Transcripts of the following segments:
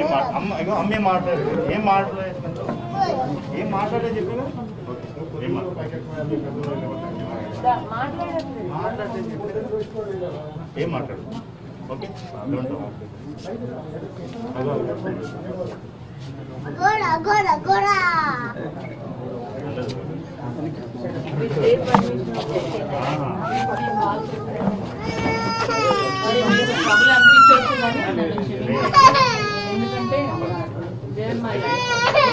ఏం మా- అమ్మ ఇగో అమ్మే మాట్లాడు ఏం మాట్లాడలేదు ఏం మాట్లాడే చెప్పి ఏం మాట్లాడలేదు ఏం మాట్లాడు ఓకే డోంట్ గోరా గోరా గోరా మరి మీకు ట్రబుల్ అనిపించవచ్చు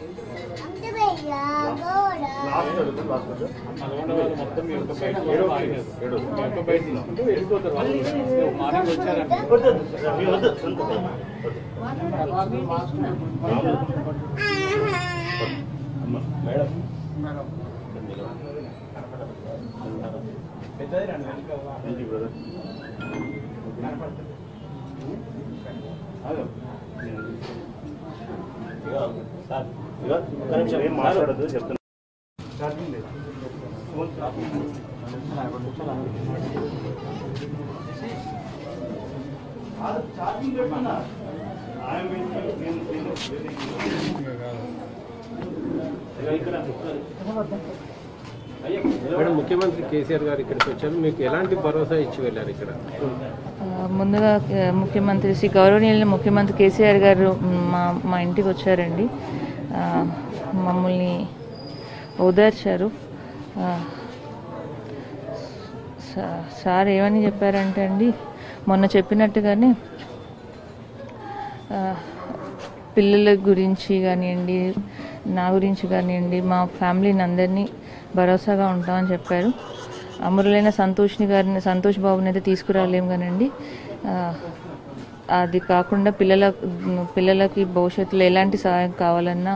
మేడం మాట్లాడు. అంటే భయ్యా గోరా ఏం ఛార్జింగ్ పెట్టుకున్నా మేడం ముఖ్యమంత్రి కేసీఆర్ గారు ఇక్కడికి వచ్చారు. మీకు ఎలాంటి భరోసా ఇచ్చి వెళ్ళారు ఇక్కడ? ముందుగా ముఖ్యమంత్రి శ్రీ గౌరవనీయుల ముఖ్యమంత్రి కేసీఆర్ గారు మా మా ఇంటికి వచ్చారండి. మమ్మల్ని ఓదార్చారు. సార్ ఏమని చెప్పారంటే అండి మొన్న చెప్పినట్టుగానే పిల్లల గురించి కానివ్వండి నా గురించి కానివ్వండి మా ఫ్యామిలీని అందరినీ భరోసాగా ఉంటామని చెప్పారు. అమరులైన సంతోష్ని గారిని సంతోష్ బాబుని అయితే తీసుకురాలేం కానండి. అది కాకుండా పిల్లల పిల్లలకి భవిష్యత్తులో ఎలాంటి సహాయం కావాలన్నా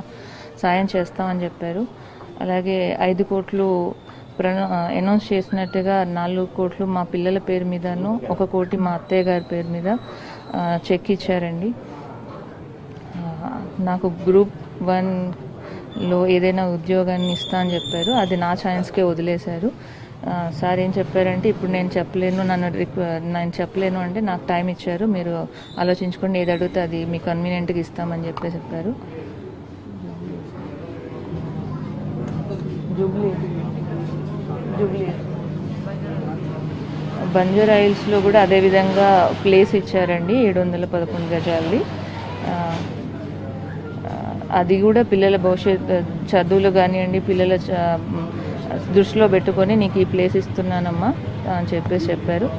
సాయం చేస్తామని చెప్పారు. అలాగే ఐదు కోట్లు ప్రణ అనౌన్స్ చేసినట్టుగా నాలుగు కోట్లు మా పిల్లల పేరు మీదను ఒక కోటి మా అత్తయ్య గారి పేరు మీద చెక్ ఇచ్చారండి. నాకు గ్రూప్ వన్ లో ఏదైనా ఉద్యోగాన్ని ఇస్తా అని చెప్పారు. అది నా ఛాన్స్కే వదిలేశారు. సార్ ఏం చెప్పారంటే ఇప్పుడు నేను చెప్పలేను నన్ను రిక్వ నేను చెప్పలేను అంటే నాకు టైం ఇచ్చారు. మీరు ఆలోచించుకోండి ఏది అడిగితే అది మీ కన్వీనియంట్గా ఇస్తామని చెప్పి చెప్పారు. జూబ్లీ. జూబ్లీ. కూడా అదే విధంగా ప్లేస్ ఇచ్చారండి. ఏడు వందల పదకొండు గజాలది. అది కూడా పిల్లల భవిష్యత్తు చదువులు కానివ్వండి పిల్లల చ- దృష్టిలో పెట్టుకొని నీకు ఈ ప్లేస్ ఇస్తున్నానమ్మా అని చెప్పేసి చెప్పారు.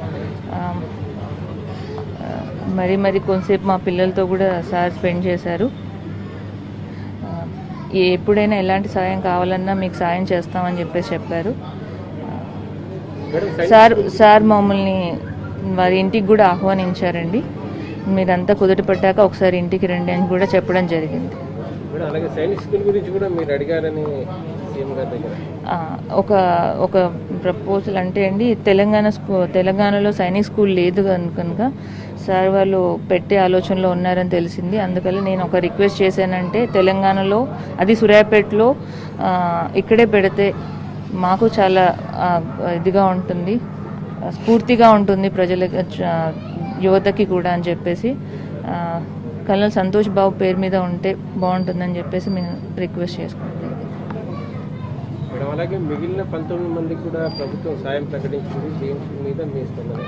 మరి మరి కొంతసేపు మా పిల్లలతో కూడా సార్ స్పెండ్ చేశారు. ఎప్పుడైనా ఎలాంటి సాయం కావాలన్నా మీకు సాయం చేస్తామని చెప్పేసి చెప్పారు. సార్ సార్ మమ్మల్ని వారి ఇంటికి కూడా ఆహ్వానించారండి. మీరంతా కుదుటపడ్డాక ఒకసారి ఇంటికి రండి అని కూడా చెప్పడం జరిగింది. అలాగే సైనిక్ స్కూల్ గురించి కూడా మీరు అడిగారని ఒక ఒక ప్రపోజల్ అంటే అండి తెలంగాణ స్కూ తెలంగాణలో సైనిక్ స్కూల్ లేదు కను- కనుక సార్ వాళ్ళు పెట్టే ఆలోచనలో ఉన్నారని తెలిసింది. అందుకని నేను ఒక రిక్వెస్ట్ చేశానంటే తెలంగాణలో అది సూర్యాపేటలో ఇక్కడే పెడితే మాకు చాలా ఇదిగా ఉంటుంది స్ఫూర్తిగా ఉంటుంది ప్రజలకి యువతకి కూడా అని చెప్పేసి కల్నల్ సంతోష్ బాబు పేరు మీద ఉంటే బాగుంటుందని చెప్పేసి మేము రిక్వెస్ట్ చేసుకుంటాం అలాగే మిగిలిన పంతొమ్మిది మందికి కూడా ప్రభుత్వం సాయం ప్రకటించింది దీని మీద మీ స్పందన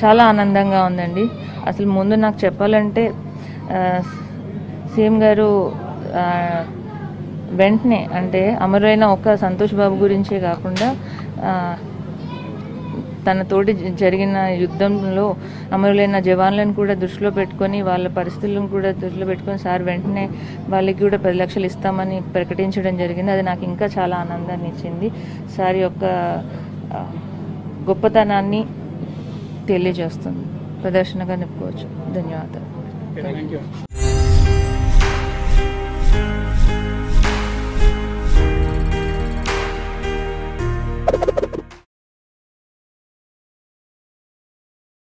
చాలా ఆనందంగా ఉందండి. అసలు ముందు నాకు చెప్పాలంటే సీఎం గారు వెంటనే అంటే అమరులైన ఒక్క సంతోష్ బాబు గురించే కాకుండా తనతోటి తన తోటి జరిగిన యుద్ధంలో అమరులైన జవాన్లను కూడా దృష్టిలో పెట్టుకొని వాళ్ళ పరిస్థితులను కూడా దృష్టిలో పెట్టుకొని సార్ వెంటనే వాళ్ళకి కూడా పది లక్షలు ఇస్తామని ప్రకటించడం జరిగింది. అది నాకు ఇంకా చాలా ఆనందాన్ని ఇచ్చింది. సార్ యొక్క గొప్పతనాన్ని తెలియజేస్తుంది. ప్రదర్శనగా నిప్పుకోవచ్చు ధన్యవాదాలు.